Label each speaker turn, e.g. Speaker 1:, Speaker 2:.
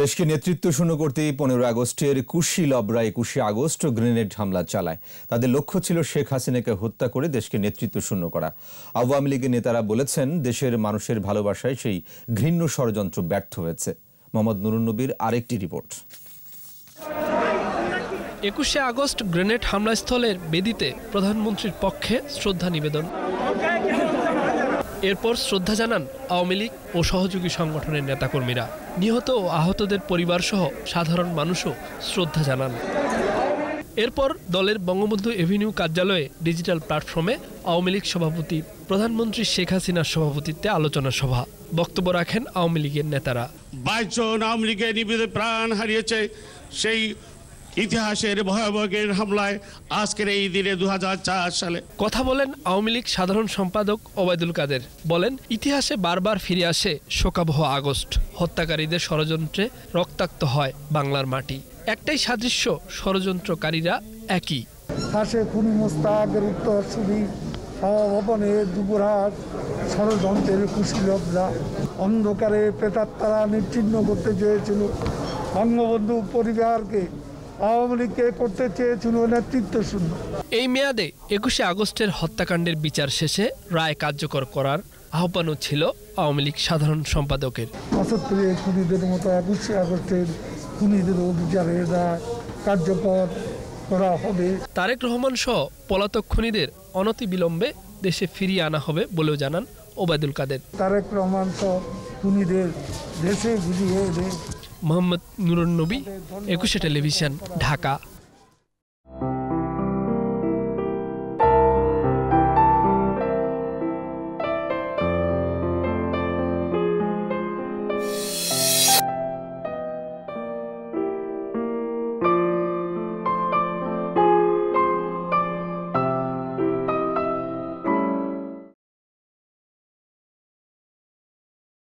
Speaker 1: দেশকে নেতৃত্ব শূন্য করতেই পনেরো আগস্টের কুশি লবরা একুশে আগস্ট গ্রেনেড হামলা চালায়। তাদের লক্ষ্য ছিল শেখ হাসিনাকে হত্যা করে দেশকে নেতৃত্ব শূন্য করা। আওয়ামী লীগের নেতারা বলেছেন, দেশের মানুষের ভালোবাসায় সেই ঘৃণ্য ষড়যন্ত্র ব্যর্থ হয়েছে। মোহাম্মদ নুরুন্নবীর আরেকটি রিপোর্ট।
Speaker 2: একুশে আগস্ট গ্রেনেড হামলাস্থলের বেদিতে প্রধানমন্ত্রীর পক্ষে শ্রদ্ধা নিবেদন। এরপর শ্রদ্ধা জানান আওয়ামী লীগ ও সহযোগী সংগঠনের নেতাকর্মীরা। নিহত ও আহতদের পরিবারসহ সাধারণ মানুষও শ্রদ্ধা জানান। এরপর দলের বঙ্গবন্ধু এভিনিউ কার্যালয়ে ডিজিটাল প্ল্যাটফর্মে আওয়ামী লীগ সভাপতি, প্রধানমন্ত্রী শেখ হাসিনার সভাপতিত্বে আলোচনা সভা। বক্তব্য রাখেন আওয়ামী লীগের নেতারা।
Speaker 3: বাইশ জন আওয়ামী লীগের প্রাণ হারিয়েছে সেই ইতিহাসের ভয়াবহ গ্রেনেড হামলায় আজকের এই দিনে দু সালে।
Speaker 2: কথা বলেন আওয়ামী লীগ সাধারণ সম্পাদক ওবায়দুল কাদের। বলেন ইতিহাসে বারবার ফিরে আসে শোকাবহ আগস্ট। হত্যাকারীদের ষড়যন্ত্রে রক্তাক্ত হয় বাংলার মাটি। একটাই সাদৃশ্য ষড়যন্ত্রকারীরা একই।
Speaker 4: হাসে খুনি মোস্তাকের উত্তর সমাপনে দুপুরহাট ষড়যন্ত্রের কুশীলভরা অন্ধকারে প্রেতাত্মারা নিচ্ছিন্ন করতে চেয়েছিল। বঙ্গবন্ধু পরিবারকে আওয়ামী লীগকে করতে চেয়েছিল নেতৃত্ব শূন্য।
Speaker 2: এই মেয়াদে একুশে আগস্টের হত্যাকাণ্ডের বিচার শেষে রায় কার্যকর করার আহ্বানও ছিল আওয়ামী লীগ সাধারণ সম্পাদকের।
Speaker 4: পঁচাত্তরে খুনিদের মতো একুশে আগস্টের খুনিদের বিচারে কার্যকর করা হবে।
Speaker 2: তারেক রহমান সহ পলাতক খুনিদের অনতিবিলম্বে দেশে ফিরিয়ে আনা হবে বলেও জানান ওবায়দুল কাদের।
Speaker 4: তারেক রহমান সহ খুনিদের দেশে ফিরিয়ে
Speaker 2: মোহাম্মদ নুরুন নবী একুশে টেলিভিশন ঢাকা।